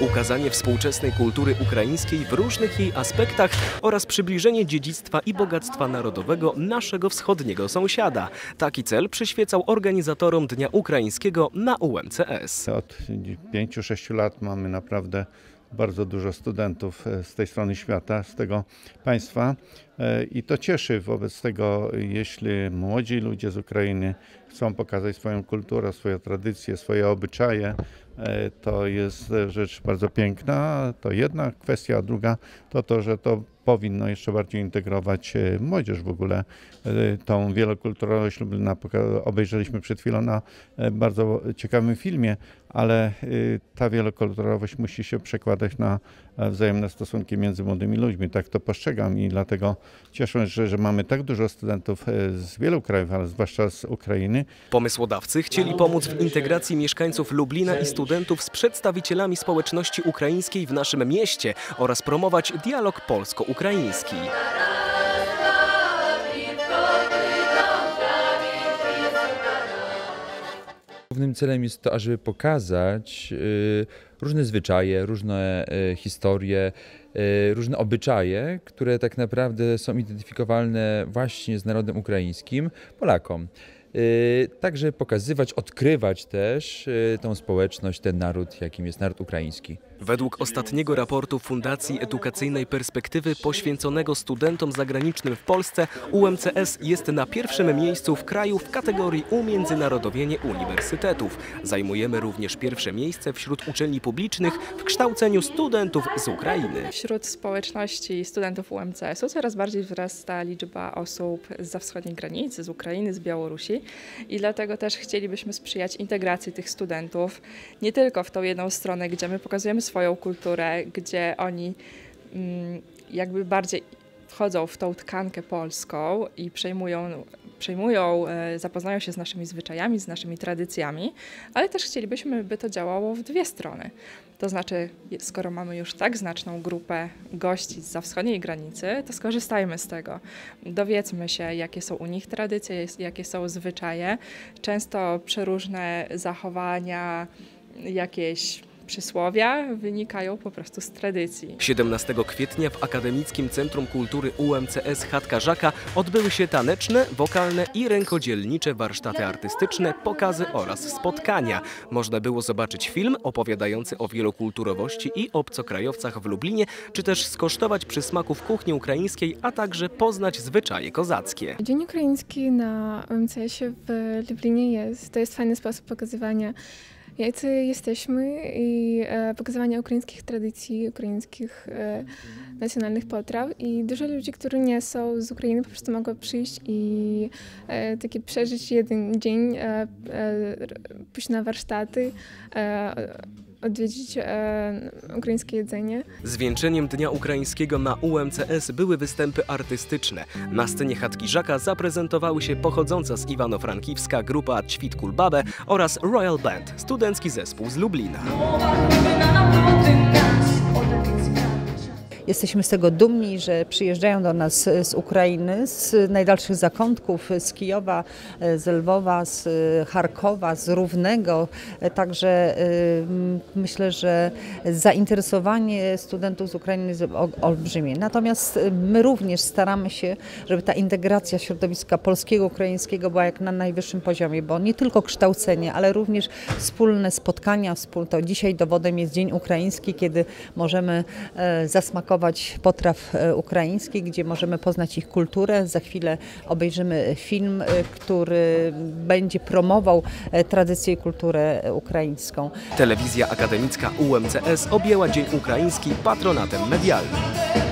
ukazanie współczesnej kultury ukraińskiej w różnych jej aspektach oraz przybliżenie dziedzictwa i bogactwa narodowego naszego wschodniego sąsiada. Taki cel przyświecał organizatorom Dnia Ukraińskiego na UMCS. Od 5-6 lat mamy naprawdę bardzo dużo studentów e, z tej strony świata, z tego państwa e, i to cieszy. Wobec tego, jeśli młodzi ludzie z Ukrainy chcą pokazać swoją kulturę, swoje tradycje, swoje obyczaje, to jest rzecz bardzo piękna. To jedna kwestia, a druga to to, że to powinno jeszcze bardziej integrować młodzież w ogóle. Tą wielokulturowość Lublina obejrzeliśmy przed chwilą na bardzo ciekawym filmie, ale ta wielokulturowość musi się przekładać na wzajemne stosunki między młodymi ludźmi. Tak to postrzegam i dlatego cieszę się, że mamy tak dużo studentów z wielu krajów, ale zwłaszcza z Ukrainy. Pomysłodawcy chcieli pomóc w integracji mieszkańców Lublina i studentów z przedstawicielami społeczności ukraińskiej w naszym mieście oraz promować dialog polsko-ukraiński. Głównym celem jest to, ażeby pokazać y, różne zwyczaje, różne y, historie, y, różne obyczaje, które tak naprawdę są identyfikowalne właśnie z narodem ukraińskim, Polakom. Także pokazywać, odkrywać też tą społeczność, ten naród, jakim jest naród ukraiński. Według ostatniego raportu Fundacji Edukacyjnej Perspektywy poświęconego studentom zagranicznym w Polsce, UMCS jest na pierwszym miejscu w kraju w kategorii umiędzynarodowienie uniwersytetów. Zajmujemy również pierwsze miejsce wśród uczelni publicznych w kształceniu studentów z Ukrainy. Wśród społeczności studentów UMCS-u coraz bardziej wzrasta liczba osób z wschodniej granicy, z Ukrainy, z Białorusi i dlatego też chcielibyśmy sprzyjać integracji tych studentów nie tylko w tą jedną stronę, gdzie my pokazujemy swoją kulturę, gdzie oni mm, jakby bardziej wchodzą w tą tkankę polską i przejmują, przejmują, e, zapoznają się z naszymi zwyczajami, z naszymi tradycjami, ale też chcielibyśmy, by to działało w dwie strony. To znaczy, skoro mamy już tak znaczną grupę gości z wschodniej granicy, to skorzystajmy z tego. Dowiedzmy się, jakie są u nich tradycje, jakie są zwyczaje, często przeróżne zachowania, jakieś przysłowia wynikają po prostu z tradycji. 17 kwietnia w Akademickim Centrum Kultury UMCS Chatka Żaka odbyły się taneczne, wokalne i rękodzielnicze warsztaty artystyczne, pokazy oraz spotkania. Można było zobaczyć film opowiadający o wielokulturowości i obcokrajowcach w Lublinie, czy też skosztować przysmaków kuchni ukraińskiej, a także poznać zwyczaje kozackie. Dzień Ukraiński na UMCS-ie w Lublinie jest, to jest fajny sposób pokazywania jacy jesteśmy i e, pokazywania ukraińskich tradycji, ukraińskich e, nacjonalnych potraw. I dużo ludzi, którzy nie są z Ukrainy po prostu mogło przyjść i e, taki przeżyć jeden dzień, e, e, pójść na warsztaty, e, odwiedzić e, ukraińskie jedzenie. Zwieńczeniem Dnia Ukraińskiego na UMCS były występy artystyczne. Na scenie Chatki Żaka zaprezentowały się pochodząca z Iwano-Frankiwska grupa Ćwit Kulbabę oraz Royal Band, studencki zespół z Lublina. Jesteśmy z tego dumni, że przyjeżdżają do nas z Ukrainy, z najdalszych zakątków, z Kijowa, z Lwowa, z Charkowa, z Równego. Także y, myślę, że zainteresowanie studentów z Ukrainy jest olbrzymie. Natomiast my również staramy się, żeby ta integracja środowiska polskiego, ukraińskiego była jak na najwyższym poziomie, bo nie tylko kształcenie, ale również wspólne spotkania, to dzisiaj dowodem jest Dzień Ukraiński, kiedy możemy e, zasmakować potraw e, ukraińskich, gdzie możemy poznać ich kulturę. Za chwilę obejrzymy film, e, który będzie promował e, tradycję i kulturę ukraińską. Telewizja akademicka UMCS objęła Dzień Ukraiński patronatem medialnym.